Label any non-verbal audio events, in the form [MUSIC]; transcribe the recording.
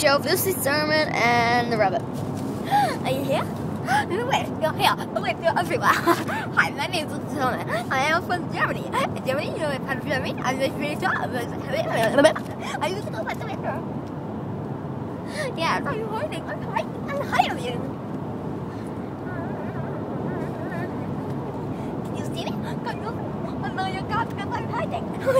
show Lucy German and the rabbit. [GASPS] Are you here? [GASPS] Wait, you're here. Oh, wait, you're everywhere. [LAUGHS] Hi, my name is Lucy German. I am from Germany. In Germany, you know, part of Germany. I'm very very sure. Are you still my Twitter? Yeah, are you hiding? I'm hiding. I'm hiding. Can you see me? Can you? Oh no, you can't because I'm hiding. [LAUGHS]